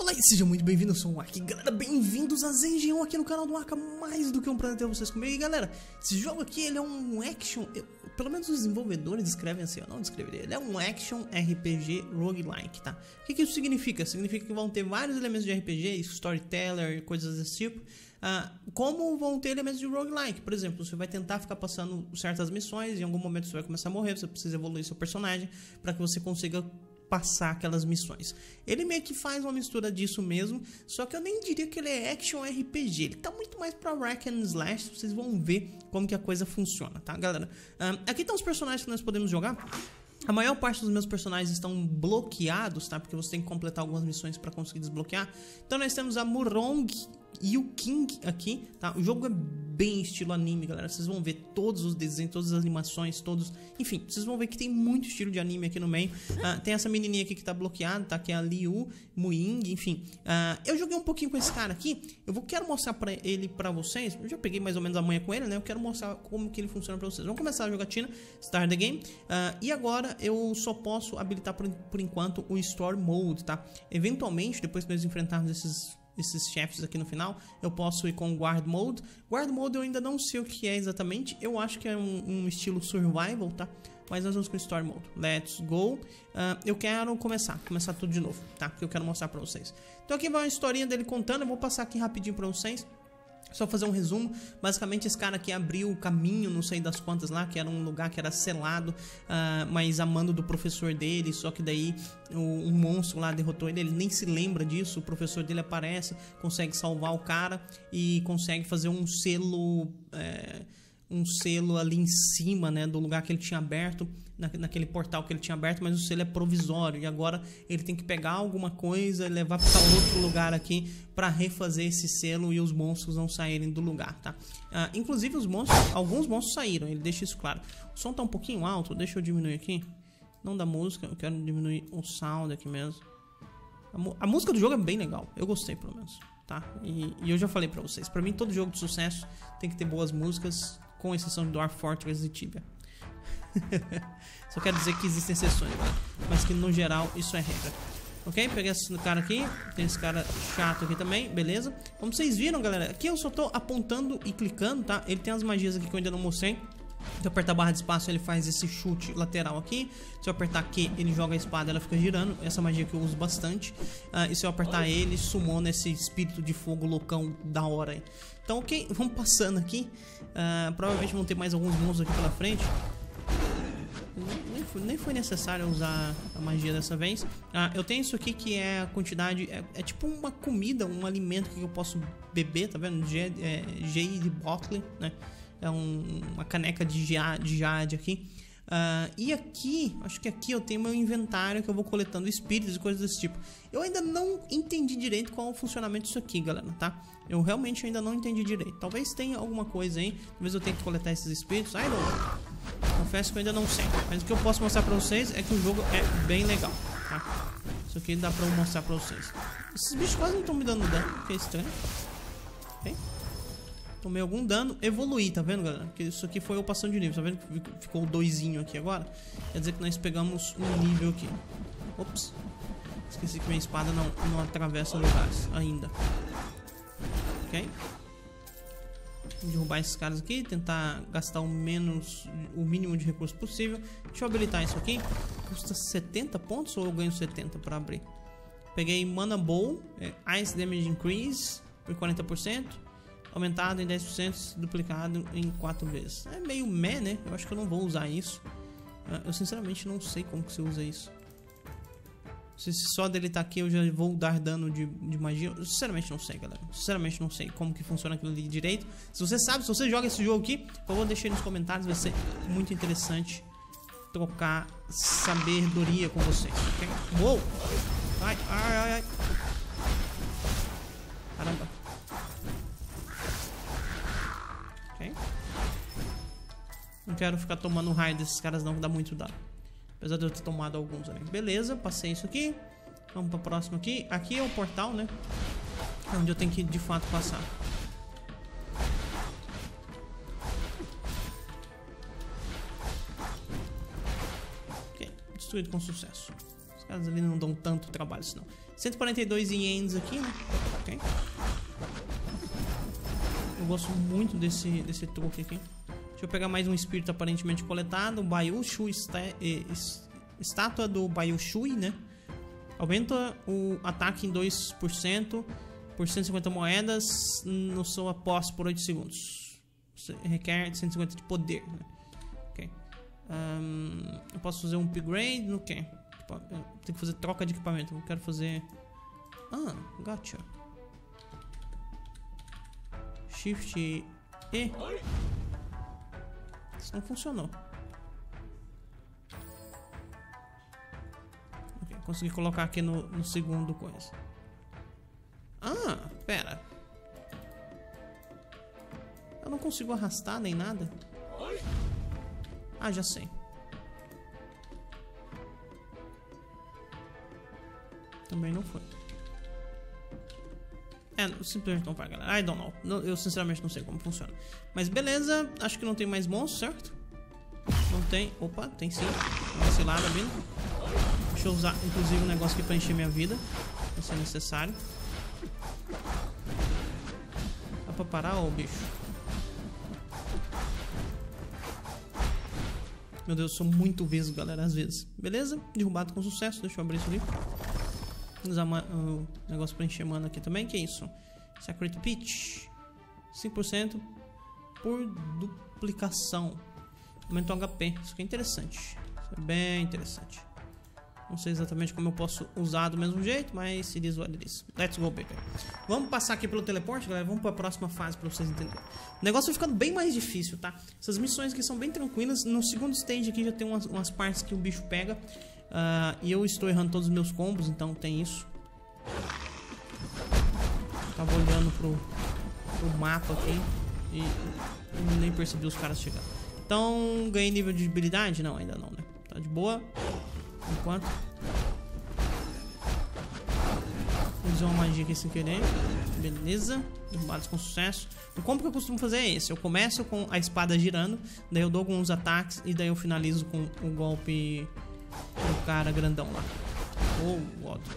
Olá e sejam muito bem-vindos, eu sou o Ark. Galera, bem-vindos a Zengion aqui no canal do Arca, mais do que um prazer ter vocês comigo. E galera, esse jogo aqui, ele é um action, eu, pelo menos os desenvolvedores escrevem assim, eu não descreveria. Ele é um action RPG roguelike, tá? O que, que isso significa? Significa que vão ter vários elementos de RPG, storyteller, coisas desse tipo. Uh, como vão ter elementos de roguelike, por exemplo, você vai tentar ficar passando certas missões, em algum momento você vai começar a morrer, você precisa evoluir seu personagem para que você consiga passar aquelas missões. Ele meio que faz uma mistura disso mesmo, só que eu nem diria que ele é action RPG. Ele tá muito mais pra Rack and Slash, vocês vão ver como que a coisa funciona, tá, galera? Um, aqui estão os personagens que nós podemos jogar. A maior parte dos meus personagens estão bloqueados, tá? Porque você tem que completar algumas missões para conseguir desbloquear. Então nós temos a Murong o King aqui, tá? O jogo é bem estilo anime, galera. Vocês vão ver todos os desenhos, todas as animações, todos... Enfim, vocês vão ver que tem muito estilo de anime aqui no meio. Uh, tem essa menininha aqui que tá bloqueada, tá? Que é a Liu Muing, enfim. Uh, eu joguei um pouquinho com esse cara aqui. Eu vou, quero mostrar pra ele pra vocês. Eu já peguei mais ou menos a manhã com ele, né? Eu quero mostrar como que ele funciona pra vocês. Vamos começar a jogatina, start the game. Uh, e agora eu só posso habilitar por, por enquanto o Store Mode, tá? Eventualmente, depois que nós enfrentarmos esses esses chefes aqui no final, eu posso ir com Guard Mode. Guard Mode eu ainda não sei o que é exatamente, eu acho que é um, um estilo Survival, tá? Mas nós vamos com Story Mode. Let's go. Uh, eu quero começar, começar tudo de novo, tá? Porque eu quero mostrar pra vocês. Então aqui vai uma historinha dele contando, eu vou passar aqui rapidinho pra vocês. Só fazer um resumo, basicamente esse cara aqui abriu o caminho, não sei das quantas lá, que era um lugar que era selado, uh, mas a mando do professor dele, só que daí o, um monstro lá derrotou ele, ele nem se lembra disso, o professor dele aparece, consegue salvar o cara e consegue fazer um selo... É, um selo ali em cima, né, do lugar que ele tinha aberto, na, naquele portal que ele tinha aberto, mas o selo é provisório e agora ele tem que pegar alguma coisa e levar para outro lugar aqui para refazer esse selo e os monstros não saírem do lugar, tá? Ah, inclusive os monstros, alguns monstros saíram, ele deixa isso claro. O som tá um pouquinho alto, deixa eu diminuir aqui. Não da música, eu quero diminuir o sound aqui mesmo. A, a música do jogo é bem legal, eu gostei pelo menos, tá? E, e eu já falei para vocês, para mim todo jogo de sucesso tem que ter boas músicas, com exceção de Dwarf Fortress e Tibia. Só quero dizer que existem exceções, né? mas que no geral isso é regra. Ok? Peguei esse cara aqui. Tem esse cara chato aqui também, beleza? Como vocês viram, galera, aqui eu só tô apontando e clicando, tá? Ele tem as magias aqui que eu ainda não mostrei. Se eu apertar a barra de espaço, ele faz esse chute lateral aqui. Se eu apertar Q, ele joga a espada, ela fica girando. Essa magia que eu uso bastante. Uh, e se eu apertar ele, sumona esse espírito de fogo loucão da hora aí. Então, ok, vamos passando aqui. Uh, provavelmente vão ter mais alguns monstros aqui pela frente. Nem foi, nem foi, necessário usar a magia dessa vez. Ah, eu tenho isso aqui que é a quantidade. É, é tipo uma comida, um alimento que eu posso beber, tá vendo? G, é, bottle, né? É um, uma caneca de jade, de jade aqui. Uh, e aqui, acho que aqui eu tenho meu inventário que eu vou coletando espíritos e coisas desse tipo. Eu ainda não entendi direito qual é o funcionamento disso aqui, galera, tá? Eu realmente ainda não entendi direito. Talvez tenha alguma coisa aí. Talvez eu tenha que coletar esses espíritos. Ai, não. Confesso que eu ainda não sei. Mas o que eu posso mostrar pra vocês é que o jogo é bem legal, tá? Isso aqui dá pra eu mostrar pra vocês. Esses bichos quase não estão me dando dano, que é estranho. Tomei algum dano, evoluí, tá vendo, galera? Que isso aqui foi eu passando de nível, tá vendo que ficou o doisinho aqui agora? Quer dizer que nós pegamos um nível aqui. Ops. Esqueci que minha espada não, não atravessa lugares ainda. Ok? Derrubar esses caras aqui, tentar gastar o menos, o mínimo de recursos possível. Deixa eu habilitar isso aqui. Custa 70 pontos ou eu ganho 70 para abrir? Peguei Mana Bow, é, Ice Damage Increase por 40% aumentado em 10%, duplicado em 4 vezes. É meio meh, né? Eu acho que eu não vou usar isso. Ah, eu sinceramente não sei como que você usa isso. Se só dele tá aqui eu já vou dar dano de, de magia. Eu sinceramente não sei, galera. Sinceramente não sei como que funciona aquilo ali direito. Se você sabe, se você joga esse jogo aqui, por favor, deixe aí nos comentários. Vai ser muito interessante trocar sabedoria com vocês. Okay? Uou! Ai, ai, ai, ai. Quero ficar tomando raio desses caras não, que dá muito dano. Apesar de eu ter tomado alguns ali. Beleza, passei isso aqui. Vamos para o próximo aqui. Aqui é o portal, né? É onde eu tenho que de fato passar. Ok, destruído com sucesso. caras ali não dão tanto trabalho assim não. 142 ienes aqui, né? Ok. Eu gosto muito desse, desse truque aqui. Deixa eu pegar mais um espírito aparentemente coletado. Baiu Shui, estátua do Baiu Shui, né? Aumenta o ataque em 2% por 150 moedas no seu após por 8 segundos. Requer 150 de poder, né? Ok. Um, eu posso fazer um upgrade no que? Tem que fazer troca de equipamento. Eu quero fazer... Ah, gotcha. Shift E. Não funcionou. Ok, consegui colocar aqui no, no segundo coisa. Ah, pera. Eu não consigo arrastar nem nada. Ah, já sei. Também não foi. É, simplesmente não vai, galera. I don't know. Eu sinceramente não sei como funciona. Mas beleza, acho que não tem mais monstros, certo? Não tem. Opa, tem sim. Uma cilada vindo. Deixa eu usar, inclusive, um negócio aqui pra encher minha vida. Se é necessário. Dá pra parar, ô bicho? Meu Deus, eu sou muito vesgo, galera, às vezes. Beleza? Derrubado com sucesso. Deixa eu abrir isso ali usar o negócio pra encher mana aqui também. Que é isso? Secret Pitch. 5% por duplicação. Aumenta o HP. Isso aqui é interessante. Isso é bem interessante. Não sei exatamente como eu posso usar do mesmo jeito, mas se diz what it is. Let's go, baby. Vamos passar aqui pelo teleporte, galera. Vamos para a próxima fase para vocês entenderem. O negócio vai ficando bem mais difícil, tá? Essas missões aqui são bem tranquilas. No segundo stage aqui já tem umas, umas partes que o bicho pega. Uh, e eu estou errando todos os meus combos, então tem isso. Tava olhando pro, pro mapa aqui e nem percebi os caras chegando. Então, ganhei nível de habilidade? Não, ainda não, né? Tá de boa. Enquanto. Usei uma magia aqui sem querer. Beleza. Derrubados com sucesso. O combo que eu costumo fazer é esse. Eu começo com a espada girando. Daí eu dou alguns ataques. E daí eu finalizo com o golpe o cara grandão lá. Ou o outro.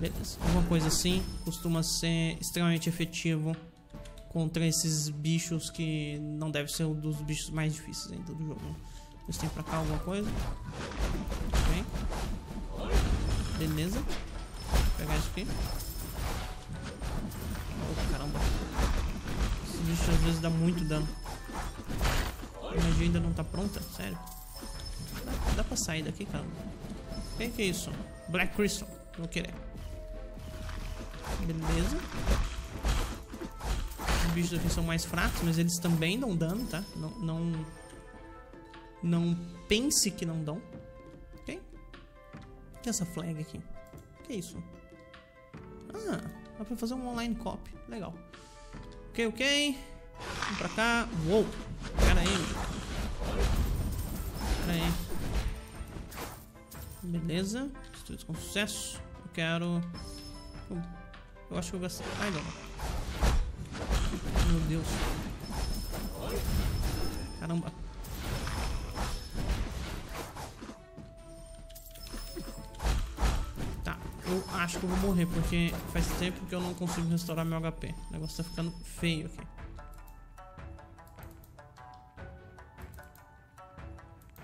Beleza. Alguma coisa assim costuma ser extremamente efetivo contra esses bichos que não deve ser um dos bichos mais difíceis ainda do jogo. Eles têm pra cá alguma coisa. Ok. Beleza. Vou pegar isso aqui. Oh, caramba. Esse bicho às vezes dá muito dano. A magia ainda não tá pronta? Sério? Dá pra sair daqui, cara? O que, que é isso? Black Crystal. Vou querer. Beleza. Os bichos aqui são mais fracos, mas eles também dão dano, tá? Não, não, não pense que não dão. Ok? O que é essa flag aqui? O que é isso? Ah, dá pra fazer um online copy. Legal. Ok, ok. Vamos pra cá. Uou! Pera aí. Pera aí. Beleza. Estudos com sucesso. Eu quero... Eu acho que eu gastei... Ai, não. Meu Deus. Caramba. Tá. Eu acho que eu vou morrer, porque faz tempo que eu não consigo restaurar meu HP. O negócio tá ficando feio aqui.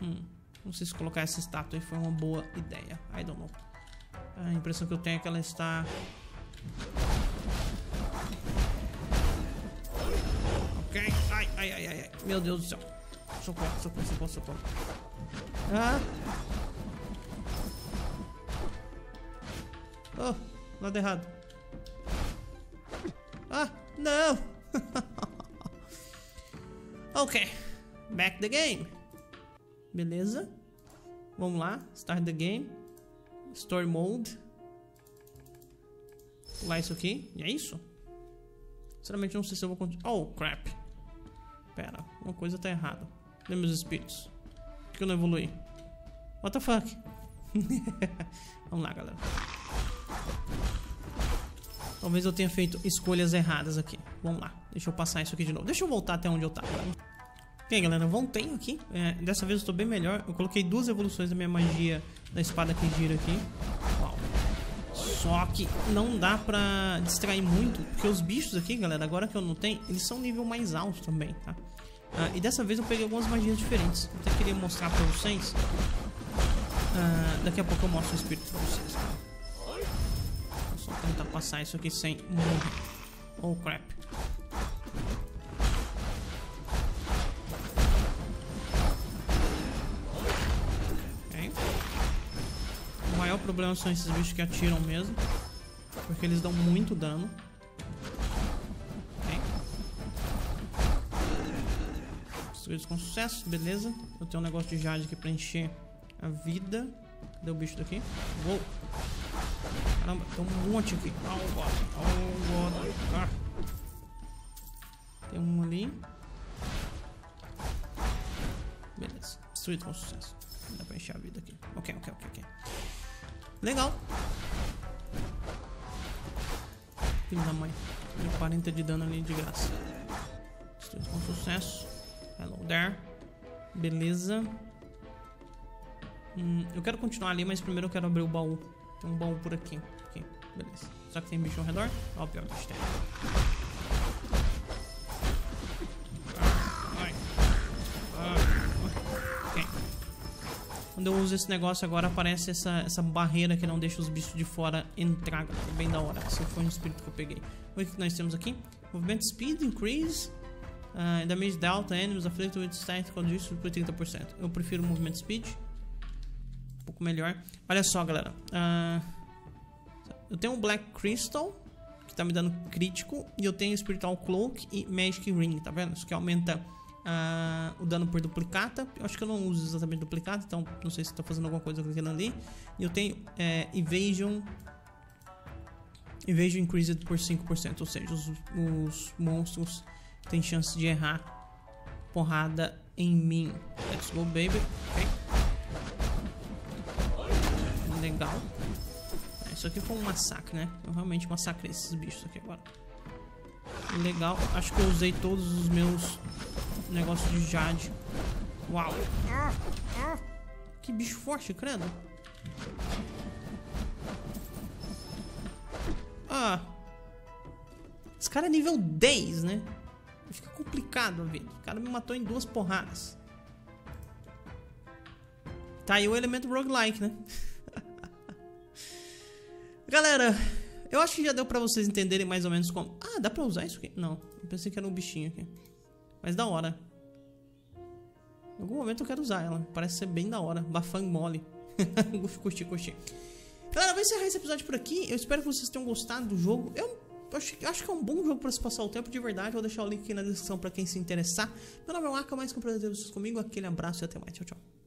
Hum. Não sei se colocar essa estátua aí foi uma boa ideia. I don't know. A impressão que eu tenho é que ela está... Ok. Ai, ai, ai, ai. Meu Deus do céu. Socorro, socorro, socorro, socorro. Ah! Oh, lado errado. Ah, não! ok. Back the game. Beleza. Vamos lá. Start the game. Story mode. Pular isso aqui. E é isso. Sinceramente não sei se eu vou continuar. Oh, crap. Pera, uma coisa tá errada. Cadê meus espíritos? Por que eu não evolui? What the fuck? Vamos lá, galera. Talvez eu tenha feito escolhas erradas aqui. Vamos lá. Deixa eu passar isso aqui de novo. Deixa eu voltar até onde eu tava. Bem, galera, voltei aqui. É, dessa vez eu estou bem melhor. Eu coloquei duas evoluções da minha magia da espada que gira aqui. Uau. Só que não dá pra distrair muito, porque os bichos aqui, galera, agora que eu não tenho, eles são nível mais alto também, tá? Ah, e dessa vez eu peguei algumas magias diferentes. Eu até queria mostrar pra vocês. Ah, daqui a pouco eu mostro o espírito pra vocês. Vou só tentar passar isso aqui sem morrer. Oh crap. Problema são esses bichos que atiram mesmo. Porque eles dão muito dano. Destruídos com sucesso, beleza. Eu tenho um negócio de jade aqui pra encher a vida. Cadê o bicho daqui? Uou. Caramba, tem um monte aqui. Oh, God. Oh, God. Ah. Tem um ali. Beleza. Destruído com sucesso. Dá pra encher a vida aqui. Ok, ok, ok, ok. Legal. Filho da mãe. Deu 40 de dano ali de graça. Destruído com sucesso. Hello there. Beleza. Hum, eu quero continuar ali, mas primeiro eu quero abrir o baú. Tem um baú por aqui. aqui. Beleza. Será que tem bicho ao redor? Obviamente tem. Quando eu uso esse negócio agora aparece essa, essa barreira que não deixa os bichos de fora entrar. É bem da hora. Esse foi um espírito que eu peguei. O que nós temos aqui? Movimento Speed Increase. Uh, damage Delta Enemies Afflicted with Static Condition por 30%. Eu prefiro o movimento Speed pouco melhor. Olha só, galera. Uh, eu tenho um Black Crystal, que tá me dando crítico. E eu tenho Spiritual Cloak e Magic Ring, tá vendo? Isso que aumenta uh, o dano por duplicata. Eu acho que eu não uso exatamente duplicata, então não sei se tá fazendo alguma coisa clicando ali. E eu tenho é, Evasion... Evasion Increased por 5%, ou seja, os, os monstros têm chance de errar porrada em mim. Let's go, baby. Ok legal. Isso aqui foi um massacre, né? Eu realmente massacrei esses bichos aqui agora. Legal. Acho que eu usei todos os meus negócios de jade. Uau. Que bicho forte, credo. Ah. Esse cara é nível 10, né? Fica complicado a vida. O cara me matou em duas porradas. Tá aí o elemento roguelike, né? Galera, eu acho que já deu pra vocês entenderem mais ou menos como... Ah, dá pra usar isso aqui? Não, eu pensei que era um bichinho aqui. Mas da hora. Em algum momento eu quero usar ela. Parece ser bem da hora. Bafang mole. curti, curti. Galera, vou encerrar esse episódio por aqui. Eu espero que vocês tenham gostado do jogo. Eu acho, acho que é um bom jogo pra se passar o tempo de verdade. Vou deixar o link aqui na descrição pra quem se interessar. Meu nome é Waka, mais um prazer vocês comigo. Aquele abraço e até mais. Tchau, tchau.